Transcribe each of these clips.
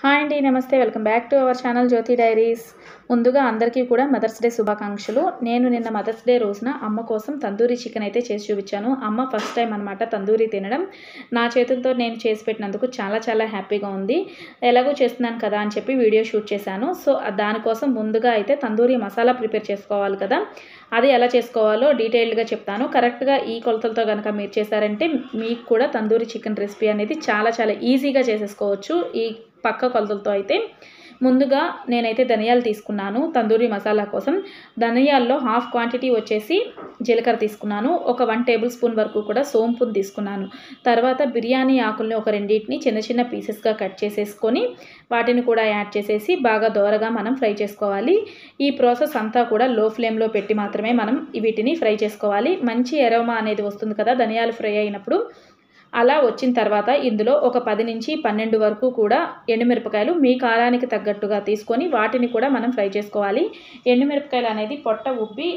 Hi అండి నమస్తే. Welcome back to our channel Jyothi diaries. ముందుగా అందరికీ కూడా మదర్స్ డే శుభాకాంక్షలు. నేను నిన్న మదర్స్ డే రోజున అమ్మ కోసం తందూరి చికెన్ అయితే చేసి చూపించాను. అమ్మ ఫస్ట్ టైం అనమాట తందూరి తినడం. నా చేతులతో నేను చేసి పెట్టినందుకు చాలా చాలా హ్యాపీగా ఉంది. ఎలాగో చేస్తున్నాను కదా అని చెప్పి వీడియో షూట్ చేశాను. సో దానికోసం ముందుగా అయితే తందూరి మసాలా ప్రిపేర్ చేసుకోవాలి కదా. అది ఎలా చేసుకోవాలో డీటెయిల్డ్గా చెప్తాను. కరెక్ట్గా ఈ కొలతలతో కనుక మీరు చేశారంటే మీకు కూడా తందూరి చికెన్ రెసిపీ అనేది చాలా చాలా ఈజీగా చేసేసుకోవచ్చు. ఈ పక్క కొలతలతో అయితే ముందుగా నేనైతే ధనియాలు తీసుకున్నాను తందూరి మసాలా కోసం. ధనియాల్లో హాఫ్ క్వాంటిటీ వచ్చేసి జీలకర్ర తీసుకున్నాను ఒక వన్ టేబుల్ స్పూన్ వరకు కూడా సోంపుని తీసుకున్నాను. తర్వాత బిర్యానీ ఆకుల్ని ఒక రెండింటిని చిన్న చిన్న పీసెస్గా కట్ చేసేసుకొని వాటిని కూడా యాడ్ చేసేసి బాగా దోరగా మనం ఫ్రై చేసుకోవాలి. ఈ ప్రాసెస్ అంతా కూడా లో ఫ్లేమ్లో పెట్టి మాత్రమే మనం వీటిని ఫ్రై చేసుకోవాలి. మంచి ఎరోమా అనేది వస్తుంది కదా ధనియాలు ఫ్రై అయినప్పుడు. అలా వచ్చిన తర్వాత ఇందులో ఒక పది నుంచి పన్నెండు వరకు కూడా ఎండుమిరపకాయలు మీ కారానికి తగ్గట్టుగా తీసుకొని వాటిని కూడా మనం ఫ్రై చేసుకోవాలి. ఎండుమిరపకాయలు అనేది పొట్ట ఉబ్బి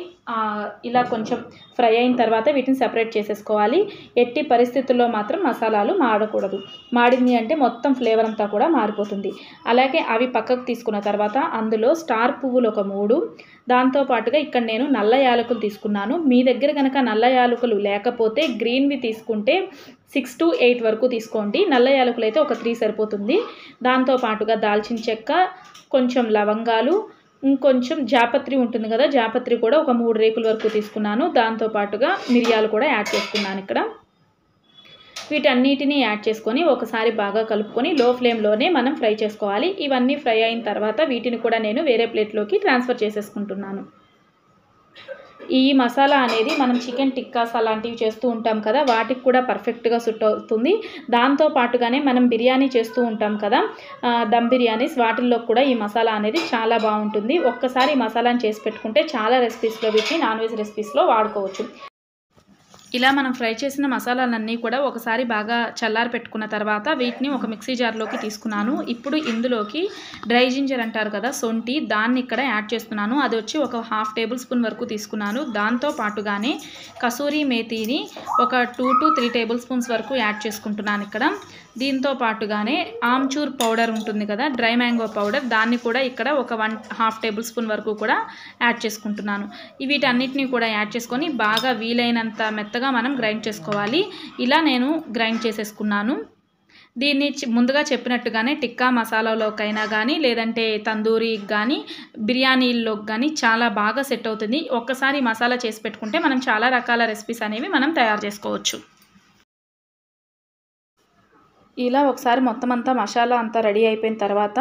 ఇలా కొంచెం ఫ్రై అయిన తర్వాత వీటిని సపరేట్ చేసేసుకోవాలి. ఎట్టి పరిస్థితుల్లో మాత్రం మసాలాలు మాడకూడదు. మాడింది అంటే మొత్తం ఫ్లేవర్ అంతా కూడా మారిపోతుంది. అలాగే అవి పక్కకు తీసుకున్న తర్వాత అందులో స్టార్ పువ్వులు ఒక మూడు దాంతోపాటుగా ఇక్కడ నేను నల్ల యాలకులు తీసుకున్నాను. మీ దగ్గర కనుక నల్ల యాలకులు లేకపోతే గ్రీన్వి తీసుకుంటే సిక్స్ టు ఎయిట్ వరకు తీసుకోండి. నల్ల యాలకులు అయితే ఒక త్రీ సరిపోతుంది. దాంతోపాటుగా దాల్చిన చెక్క కొంచెం లవంగాలు ఇంకొంచెం జాపత్రి ఉంటుంది కదా జాపత్రి కూడా ఒక మూడు రేకుల వరకు తీసుకున్నాను. దాంతోపాటుగా మిరియాలు కూడా యాడ్ చేసుకున్నాను ఇక్కడ. వీటన్నిటిని యాడ్ చేసుకొని ఒకసారి బాగా కలుపుకొని లో ఫ్లేమ్లోనే మనం ఫ్రై చేసుకోవాలి. ఇవన్నీ ఫ్రై అయిన తర్వాత వీటిని కూడా నేను వేరే ప్లేట్లోకి ట్రాన్స్ఫర్ చేసేసుకుంటున్నాను. ఈ మసాలా అనేది మనం చికెన్ టిక్కాస్ అలాంటివి చేస్తూ ఉంటాం కదా వాటికి కూడా పర్ఫెక్ట్గా సుట్ అవుతుంది. దాంతో పాటుగానే మనం బిర్యానీ చేస్తూ ఉంటాం కదా దమ్ బిర్యానీస్ వాటిల్లో కూడా ఈ మసాలా అనేది చాలా బాగుంటుంది. ఒక్కసారి మసాలాని చేసి పెట్టుకుంటే చాలా రెసిపీస్లో వీటిని నాన్ వెజ్ రెసిపీస్లో వాడుకోవచ్చు. ఇలా మనం ఫ్రై చేసిన మసాలాలన్నీ కూడా ఒకసారి బాగా చల్లారి పెట్టుకున్న తర్వాత వీటిని ఒక మిక్సీ జార్లోకి తీసుకున్నాను. ఇప్పుడు ఇందులోకి డ్రై జింజర్ అంటారు కదా సొంటి దాన్ని ఇక్కడ యాడ్ చేస్తున్నాను. అది వచ్చి ఒక హాఫ్ టేబుల్ స్పూన్ వరకు తీసుకున్నాను. దాంతో పాటుగానే కసూరి మేతిని ఒక two to three tablespoons వరకు యాడ్ చేసుకుంటున్నాను ఇక్కడ. దీంతో పాటుగానే ఆమ్చూర్ పౌడర్ ఉంటుంది కదా డ్రై మ్యాంగో పౌడర్ దాన్ని కూడా ఇక్కడ ఒక వన్ హాఫ్ టేబుల్ స్పూన్ వరకు కూడా యాడ్ చేసుకుంటున్నాను. వీటన్నిటిని కూడా యాడ్ చేసుకొని బాగా వీలైనంత మెత్త మెత్తగా మనం గ్రైండ్ చేసుకోవాలి. ఇలా నేను గ్రైండ్ చేసేసుకున్నాను. దీన్ని ముందుగా చెప్పినట్టుగానే టిక్కా మసాలాలోకైనా కానీ లేదంటే తందూరికి కానీ బిర్యానీల్లోకి కానీ చాలా బాగా సెట్ అవుతుంది. ఒక్కసారి మసాలా చేసి పెట్టుకుంటే మనం చాలా రకాల రెసిపీస్ అనేవి మనం తయారు చేసుకోవచ్చు. ఇలా ఒకసారి మొత్తం అంతా మసాలా అంతా రెడీ అయిపోయిన తర్వాత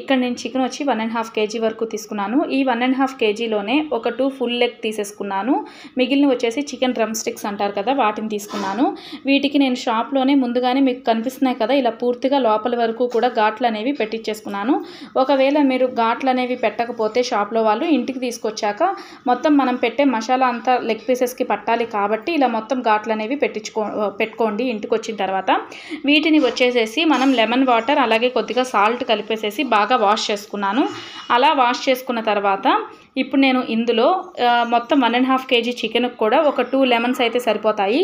ఇక్కడ నేను చికెన్ వచ్చి వన్ అండ్ హాఫ్ కేజీ వరకు తీసుకున్నాను. ఈ వన్ అండ్ హాఫ్ కేజీలోనే ఒక టూ ఫుల్ లెగ్ తీసేసుకున్నాను. మిగిలిన వచ్చేసి చికెన్ డ్రమ్ స్టిక్స్ అంటారు కదా వాటిని తీసుకున్నాను. వీటికి నేను షాప్లోనే ముందుగానే మీకు కనిపిస్తున్నాయి కదా ఇలా పూర్తిగా లోపల వరకు కూడా ఘాట్లు అనేవి పెట్టించేసుకున్నాను ఒకవేళ మీరు ఘాట్లు అనేవి పెట్టకపోతే షాప్లో వాళ్ళు ఇంటికి తీసుకొచ్చాక మొత్తం మనం పెట్టే మసాలా అంతా లెగ్ పీసెస్కి పట్టాలి కాబట్టి ఇలా మొత్తం ఘాట్లు అనేవి పెట్టించుకో పెట్టుకోండి ఇంటికి వచ్చిన తర్వాత. వీటిని వచ్చేసేసి మనం లెమన్ వాటర్ అలాగే కొద్దిగా సాల్ట్ కలిపేసేసి బాగా వాష్ చేసుకున్నాను. అలా వాష్ చేసుకున్న తర్వాత ఇప్పుడు నేను ఇందులో మొత్తం వన్ అండ్ హాఫ్ కేజీ చికెన్కి కూడా ఒక టూ లెమన్స్ అయితే సరిపోతాయి.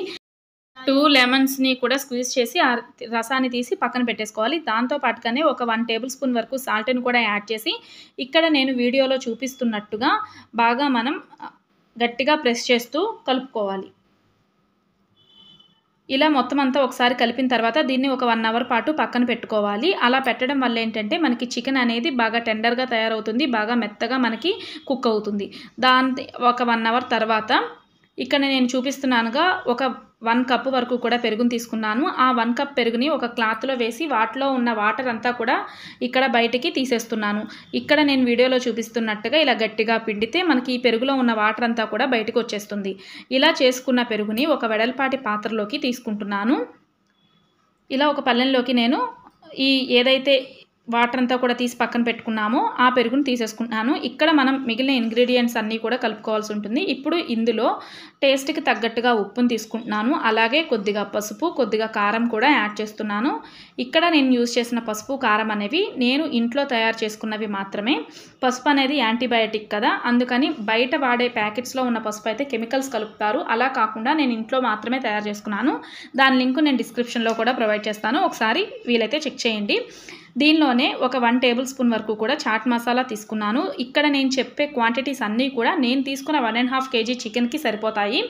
టూ లెమన్స్ని కూడా స్క్వీజ్ చేసి ఆ రసాన్ని తీసి పక్కన పెట్టేసుకోవాలి. దాంతో పాటుగానే ఒక వన్ టేబుల్ స్పూన్ వరకు సాల్ట్ని కూడా యాడ్ చేసి ఇక్కడ నేను వీడియోలో చూపిస్తున్నట్టుగా బాగా మనం గట్టిగా ప్రెస్ చేస్తూ కలుపుకోవాలి. ఇలా మొత్తం అంతా ఒకసారి కలిపిన తర్వాత దీన్ని ఒక వన్ అవర్ పాటు పక్కన పెట్టుకోవాలి. అలా పెట్టడం వల్ల ఏంటంటే మనకి చికెన్ అనేది బాగా టెండర్గా తయారవుతుంది బాగా మెత్తగా మనకి కుక్ అవుతుంది. దాని ఒక వన్ అవర్ తర్వాత ఇక్కడ నేను చూపిస్తున్నానుగా ఒక వన్ కప్ వరకు కూడా పెరుగుని తీసుకున్నాను. ఆ వన్ కప్ పెరుగుని ఒక క్లాత్లో వేసి వాటిలో ఉన్న వాటర్ అంతా కూడా ఇక్కడ బయటికి తీసేస్తున్నాను. ఇక్కడ నేను వీడియోలో చూపిస్తున్నట్టుగా ఇలా గట్టిగా పిండితే మనకి ఈ పెరుగులో ఉన్న వాటర్ అంతా కూడా బయటకు వచ్చేస్తుంది. ఇలా చేసుకున్న పెరుగుని ఒక వెడల్పాటి పాత్రలోకి తీసుకుంటున్నాను. ఇలా ఒక పల్లెంలోకి నేను ఈ ఏదైతే వాటర్ అంతా కూడా తీసి పక్కన పెట్టుకున్నాము. ఆ పెరుగును తీసేసుకుంటున్నాను. ఇక్కడ మనం మిగిలిన ఇంగ్రీడియంట్స్ అన్నీ కూడా కలుపుకోవాల్సి ఉంటుంది. ఇప్పుడు ఇందులో టేస్ట్కి తగ్గట్టుగా ఉప్పును తీసుకుంటున్నాను. అలాగే కొద్దిగా పసుపు కొద్దిగా కారం కూడా యాడ్ చేస్తున్నాను. ఇక్కడ నేను యూజ్ చేసిన పసుపు కారం అనేవి నేను ఇంట్లో తయారు చేసుకున్నవి మాత్రమే. పసుపు అనేది యాంటీబయాటిక్ కదా. అందుకని బయట వాడే ప్యాకెట్స్లో ఉన్న పసుపు అయితే కెమికల్స్ కలుపుతారు. అలా కాకుండా నేను ఇంట్లో మాత్రమే తయారు చేసుకున్నాను. దాని లింక్ నేను డిస్క్రిప్షన్లో కూడా ప్రొవైడ్ చేస్తాను. ఒకసారి వీలైతే చెక్ చేయండి. దీనిలోనే ఒక వన్ టేబుల్ స్పూన్ వరకు కూడా చాట్ మసాలా తీసుకున్నాను. ఇక్కడ నేను చెప్పే క్వాంటిటీస్ అన్నీ కూడా నేను తీసుకున్న వన్ అండ్ హాఫ్ కేజీ చికెన్కి సరిపోతాయి.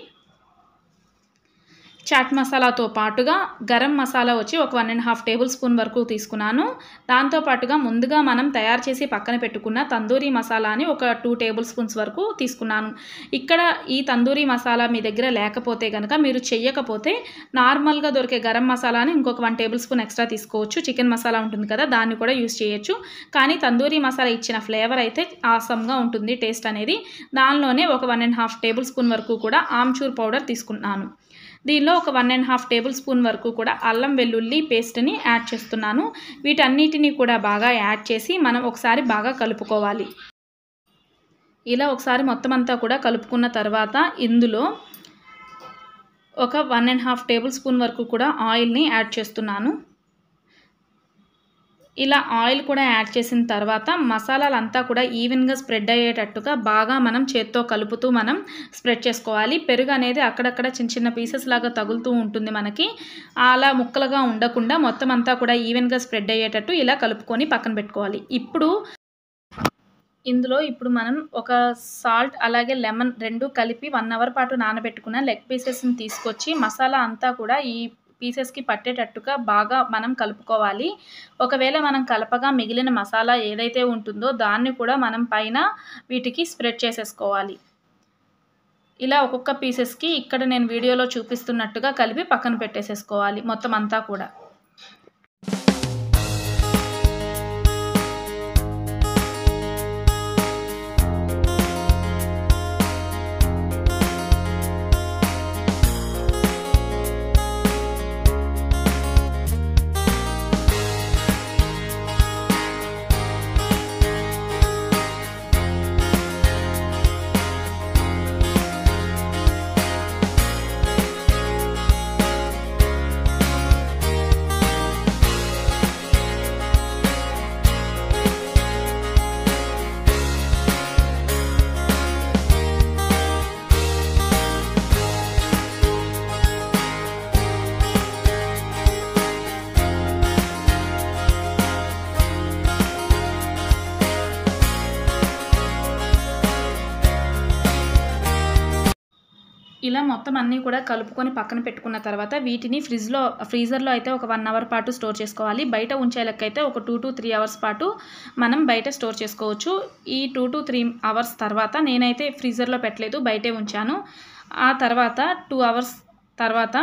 చాట్ మసాలాతో పాటుగా గరం మసాలా వచ్చి ఒక one and half tablespoon వరకు తీసుకున్నాను. దాంతో పాటుగా ముందుగా మనం తయారు చేసి పక్కన పెట్టుకున్న తందూరి మసాలాని ఒక టూ టేబుల్ స్పూన్స్ వరకు తీసుకున్నాను. ఇక్కడ ఈ తందూరి మసాలా మీ దగ్గర లేకపోతే కనుక మీరు చెయ్యకపోతే నార్మల్గా దొరికే గరం మసాలాని ఇంకొక వన్ టేబుల్ స్పూన్ ఎక్స్ట్రా తీసుకోవచ్చు. చికెన్ మసాలా ఉంటుంది కదా దాన్ని కూడా యూస్ చేయొచ్చు. కానీ తందూరి మసాలా ఇచ్చిన ఫ్లేవర్ అయితే ఆసమ్గా ఉంటుంది టేస్ట్ అనేది. దానిలోనే ఒక one and half tablespoon వరకు కూడా ఆమ్చూర్ పౌడర్ తీసుకున్నాను. దీనిలో ఒక one and half tablespoon వరకు కూడా అల్లం వెల్లుల్లి పేస్ట్ని యాడ్ చేస్తున్నాను. వీటన్నిటిని కూడా బాగా యాడ్ చేసి మనం ఒకసారి బాగా కలుపుకోవాలి. ఇలా ఒకసారి మొత్తం అంతా కూడా కలుపుకున్న తర్వాత ఇందులో ఒక one and half tablespoon వరకు కూడా ఆయిల్ని యాడ్ చేస్తున్నాను. ఇలా ఆయిల్ కూడా యాడ్ చేసిన తర్వాత మసాలాలంతా కూడా ఈవెన్గా స్ప్రెడ్ అయ్యేటట్టుగా బాగా మనం చేత్తో కలుపుతూ మనం స్ప్రెడ్ చేసుకోవాలి. పెరుగు అనేది అక్కడక్కడ చిన్న చిన్న పీసెస్ లాగా తగులుతూ ఉంటుంది మనకి. అలా ముక్కలుగా ఉండకుండా మొత్తం అంతా కూడా ఈవెన్గా స్ప్రెడ్ అయ్యేటట్టు ఇలా కలుపుకొని పక్కన పెట్టుకోవాలి. ఇప్పుడు ఇందులో ఇప్పుడు మనం ఒక సాల్ట్ అలాగే లెమన్ రెండు కలిపి వన్ అవర్ పాటు నానబెట్టుకున్న లెగ్ పీసెస్ని తీసుకొచ్చి మసాలా అంతా కూడా ఈ పీసెస్కి పట్టేటట్టుగా బాగా మనం కలుపుకోవాలి. ఒకవేళ మనం కలపగా మిగిలిన మసాలా ఏదైతే ఉంటుందో దాన్ని కూడా మనం పైన వీటికి స్ప్రెడ్ చేసేసుకోవాలి. ఇలా ఒక్కొక్క పీసెస్కి ఇక్కడ నేను వీడియోలో చూపిస్తున్నట్టుగా కలిపి పక్కన పెట్టేసేసుకోవాలి మొత్తం అంతా కూడా. ఇలా మొత్తం అన్నీ కూడా కలుపుకొని పక్కన పెట్టుకున్న తర్వాత వీటిని ఫ్రిడ్జ్లో ఫ్రీజర్లో అయితే ఒక వన్ అవర్ పాటు స్టోర్ చేసుకోవాలి. బయట ఉంచేలకైతే ఒక టూ టు త్రీ అవర్స్ పాటు మనం బయట స్టోర్ చేసుకోవచ్చు. ఈ టూ టు త్రీ అవర్స్ తర్వాత నేనైతే ఫ్రీజర్లో పెట్టలేదు బయటే ఉంచాను. ఆ తర్వాత టూ అవర్స్ తర్వాత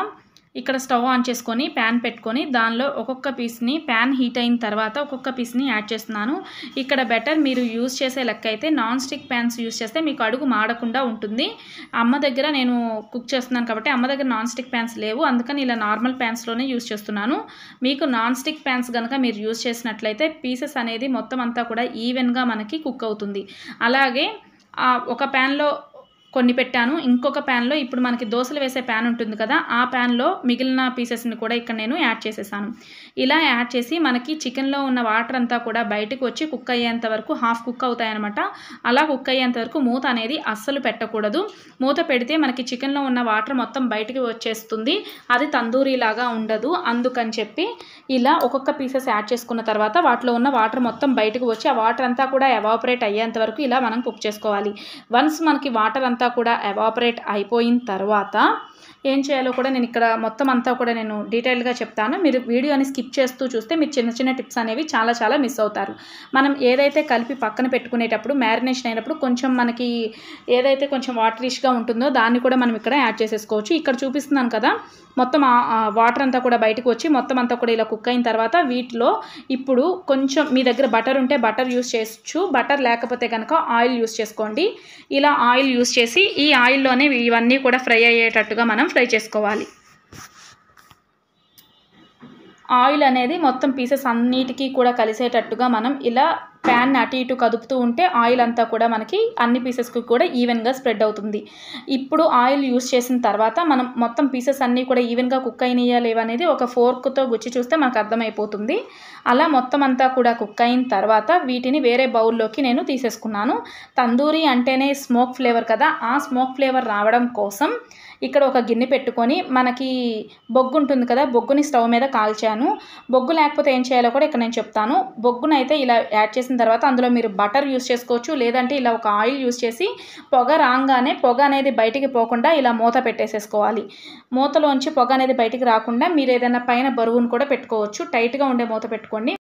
ఇక్కడ స్టవ్ ఆన్ చేసుకొని ప్యాన్ పెట్టుకొని దానిలో ఒక్కొక్క పీస్ని ప్యాన్ హీట్ అయిన తర్వాత ఒక్కొక్క పీస్ని యాడ్ చేస్తున్నాను. ఇక్కడ బెటర్ మీరు యూస్ చేసే లెక్క అయితే నాన్ స్టిక్ ప్యాన్స్ యూస్ చేస్తే మీకు అడుగు మాడకుండా ఉంటుంది. అమ్మ దగ్గర నేను కుక్ చేస్తున్నాను కాబట్టి అమ్మ దగ్గర నాన్ స్టిక్ ప్యాన్స్ లేవు. అందుకని ఇలా నార్మల్ ప్యాన్స్లోనే యూస్ చేస్తున్నాను. మీకు నాన్ స్టిక్ ప్యాన్స్ కనుక మీరు యూస్ చేసినట్లయితే పీసెస్ అనేది మొత్తం అంతా కూడా ఈవెన్గా మనకి కుక్ అవుతుంది. అలాగే ఒక ప్యాన్లో కొన్ని పెట్టాను. ఇంకొక ప్యాన్లో ఇప్పుడు మనకి దోశలు వేసే ప్యాన్ ఉంటుంది కదా ఆ ప్యాన్లో మిగిలిన పీసెస్ని కూడా ఇక్కడ నేను యాడ్ చేసేసాను. ఇలా యాడ్ చేసి మనకి చికెన్లో ఉన్న వాటర్ అంతా కూడా బయటకు వచ్చి కుక్ అయ్యేంత వరకు హాఫ్ కుక్ అవుతాయన్నమాట. అలా కుక్ అయ్యేంత వరకు మూత అనేది అస్సలు పెట్టకూడదు. మూత పెడితే మనకి చికెన్లో ఉన్న వాటర్ మొత్తం బయటికి వచ్చేస్తుంది. అది తందూరి లాగా ఉండదు. అందుకని చెప్పి ఇలా ఒక్కొక్క పీసెస్ యాడ్ చేసుకున్న తర్వాత వాటిలో ఉన్న వాటర్ మొత్తం బయటకు వచ్చి ఆ వాటర్ అంతా కూడా ఎవాపరేట్ అయ్యేంత వరకు ఇలా మనం కుక్ చేసుకోవాలి. వన్స్ మనకి వాటర్ అంతా కూడా ఎవాపరేట్ అయిపోయిన తర్వాత ఏం చేయాలో కూడా నేను ఇక్కడ మొత్తం అంతా కూడా నేను డీటెయిల్గా చెప్తాను. మీరు వీడియోని స్కిప్ చేస్తూ చూస్తే మీరు చిన్న చిన్న టిప్స్ అనేవి చాలా చాలా మిస్ అవుతారు. మనం ఏదైతే కలిపి పక్కన పెట్టుకునేటప్పుడు మ్యారినేషన్ అయినప్పుడు కొంచెం మనకి ఏదైతే కొంచెం వాటరిష్గా ఉంటుందో దాన్ని కూడా మనం ఇక్కడ యాడ్ చేసేసుకోవచ్చు. ఇక్కడ చూపిస్తున్నాను కదా మొత్తం వాటర్ అంతా కూడా బయటకు వచ్చి మొత్తం అంతా కూడా ఇలా కుక్ అయిన తర్వాత వీటిలో ఇప్పుడు కొంచెం మీ దగ్గర బటర్ ఉంటే బటర్ యూస్ చేయొచ్చు. బటర్ లేకపోతే కనుక ఆయిల్ యూస్ చేసుకోండి. ఇలా ఆయిల్ యూస్ చేసి ఈ ఆయిల్లోనే ఇవన్నీ కూడా ఫ్రై అయ్యేటట్టుగా మనం ఫ్రై చేసుకోవాలి. ఆయిల్ అనేది మొత్తం పీసెస్ అన్నిటికీ కూడా కలిసేటట్టుగా మనం ఇలా ప్యాన్ అటు ఇటు కదుపుతూ ఉంటే ఆయిల్ అంతా కూడా మనకి అన్ని పీసెస్కి కూడా ఈవెన్గా స్ప్రెడ్ అవుతుంది. ఇప్పుడు ఆయిల్ యూస్ చేసిన తర్వాత మనం మొత్తం పీసెస్ అన్నీ కూడా ఈవెన్గా కుక్ అయినయా లేవనేది ఒక ఫోర్క్తో గుచ్చి చూస్తే మనకు అర్థమైపోతుంది. అలా మొత్తం అంతా కూడా కుక్ అయిన తర్వాత వీటిని వేరే బౌల్లోకి నేను తీసేసుకున్నాను. తందూరి అంటేనే స్మోక్ ఫ్లేవర్ కదా. ఆ స్మోక్ ఫ్లేవర్ రావడం కోసం ఇక్కడ ఒక గిన్నె పెట్టుకొని మనకి బొగ్గు ఉంటుంది కదా బొగ్గుని స్టవ్ మీద కాల్చాను. బొగ్గు లేకపోతే ఏం చేయాలో కూడా ఇక్కడ నేను చెప్తాను. బొగ్గునైతే ఇలా యాడ్ చేసిన తర్వాత అందులో మీరు బటర్ యూస్ చేసుకోవచ్చు. లేదంటే ఇలా ఒక ఆయిల్ యూస్ చేసి పొగ రాగానే పొగ అనేది బయటికి పోకుండా ఇలా మూత పెట్టేసేసుకోవాలి. మూతలోంచి పొగ అనేది బయటికి రాకుండా మీరు ఏదైనా పైన బరువును కూడా పెట్టుకోవచ్చు. టైట్గా ఉండే మూత పెట్టుకోండి.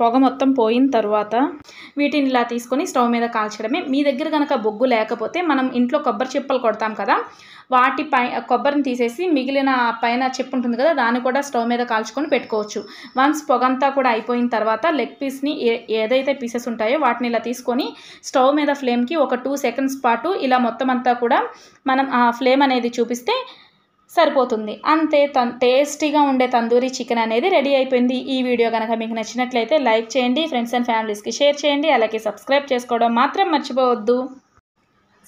పొగ మొత్తం పోయిన తర్వాత వీటిని ఇలా తీసుకొని స్టవ్ మీద కాల్చడమే. మీ దగ్గర కనుక బొగ్గు లేకపోతే మనం ఇంట్లో కొబ్బరి చిప్పలు కొడతాం కదా వాటి పై కొబ్బరిని తీసేసి మిగిలిన పైన చెప్పు ఉంటుంది కదా దాన్ని కూడా స్టవ్ మీద కాల్చుకొని పెట్టుకోవచ్చు. వన్స్ పొగంతా కూడా అయిపోయిన తర్వాత లెగ్ పీస్ని ఏ ఏదైతే పీసెస్ ఉంటాయో వాటిని ఇలా తీసుకొని స్టవ్ మీద ఫ్లేమ్కి ఒక టూ సెకండ్స్ పాటు ఇలా మొత్తం అంతా కూడా మనం ఆ ఫ్లేమ్ అనేది చూపిస్తే సరిపోతుంది. అంతే తన్ టేస్టీగా ఉండే తందూరి చికెన్ అనేది రెడీ అయిపోయింది. ఈ వీడియో కనుక మీకు నచ్చినట్లయితే లైక్ చేయండి ఫ్రెండ్స్ అండ్ ఫ్యామిలీస్కి షేర్ చేయండి అలాగే సబ్స్క్రైబ్ చేసుకోవడం మాత్రం మర్చిపోవద్దు.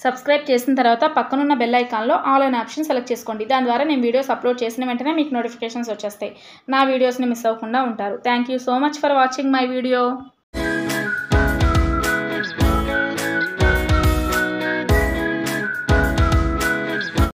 సబ్స్క్రైబ్ చేసిన తర్వాత పక్కనున్న బెల్ ఐకాన్లో ఆల్ అనే ఆప్షన్ సెలెక్ట్ చేసుకోండి. దాని ద్వారా నేను వీడియోస్ అప్లోడ్ చేసిన వెంటనే మీకు నోటిఫికేషన్స్ వచ్చేస్తాయి. నా వీడియోస్ని మిస్ అవ్వకుండా ఉంటారు. Thank you so much for watching my video.